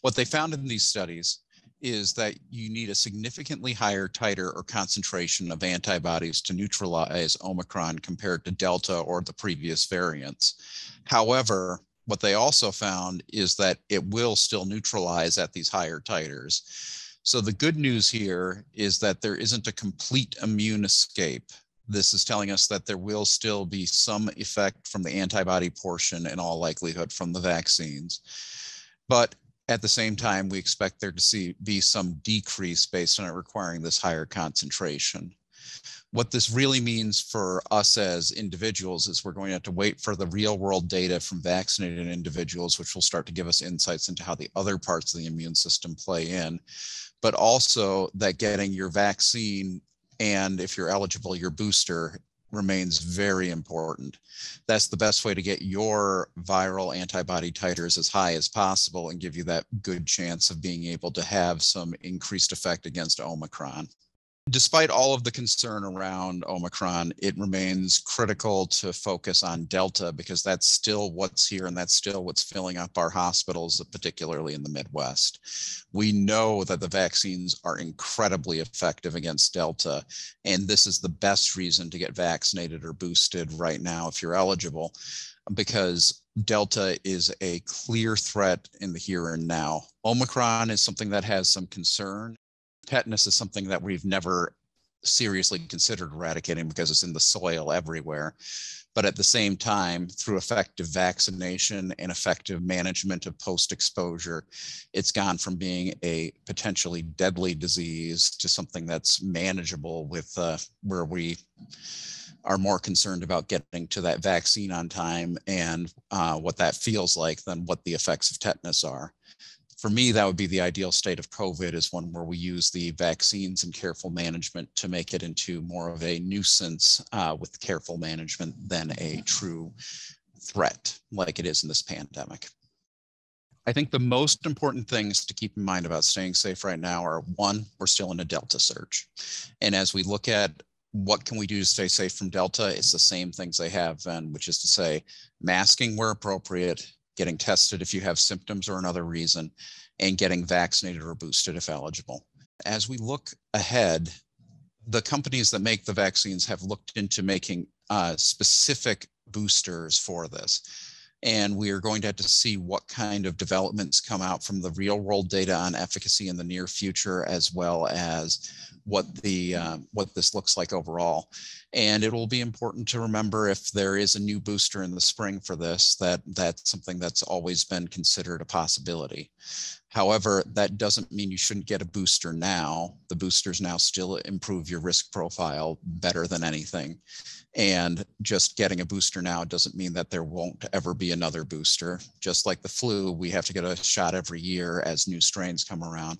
What they found in these studies is that you need a significantly higher titer or concentration of antibodies to neutralize Omicron compared to Delta or the previous variants. However, what they also found is that it will still neutralize at these higher titers. So the good news here is that there isn't a complete immune escape. This is telling us that there will still be some effect from the antibody portion in all likelihood from the vaccines. But at the same time, we expect there to see, be some decrease based on it requiring this higher concentration. What this really means for us as individuals is we're going to have to wait for the real world data from vaccinated individuals, which will start to give us insights into how the other parts of the immune system play in, but also that getting your vaccine and if you're eligible, your booster remains very important. That's the best way to get your viral antibody titers as high as possible and give you that good chance of being able to have some increased effect against Omicron despite all of the concern around Omicron, it remains critical to focus on Delta because that's still what's here and that's still what's filling up our hospitals, particularly in the Midwest. We know that the vaccines are incredibly effective against Delta, and this is the best reason to get vaccinated or boosted right now if you're eligible because Delta is a clear threat in the here and now. Omicron is something that has some concern tetanus is something that we've never seriously considered eradicating because it's in the soil everywhere. But at the same time, through effective vaccination and effective management of post exposure, it's gone from being a potentially deadly disease to something that's manageable with uh, where we are more concerned about getting to that vaccine on time and uh, what that feels like than what the effects of tetanus are for me, that would be the ideal state of COVID is one where we use the vaccines and careful management to make it into more of a nuisance uh, with careful management than a true threat like it is in this pandemic. I think the most important things to keep in mind about staying safe right now are one, we're still in a Delta surge. And as we look at what can we do to stay safe from Delta, it's the same things they have been, which is to say masking where appropriate, getting tested if you have symptoms or another reason, and getting vaccinated or boosted if eligible. As we look ahead, the companies that make the vaccines have looked into making uh, specific boosters for this. And we are going to have to see what kind of developments come out from the real world data on efficacy in the near future, as well as what the uh, what this looks like overall. And it will be important to remember if there is a new booster in the spring for this, that that's something that's always been considered a possibility. However, that doesn't mean you shouldn't get a booster now. The boosters now still improve your risk profile better than anything. And just getting a booster now doesn't mean that there won't ever be another booster. Just like the flu, we have to get a shot every year as new strains come around.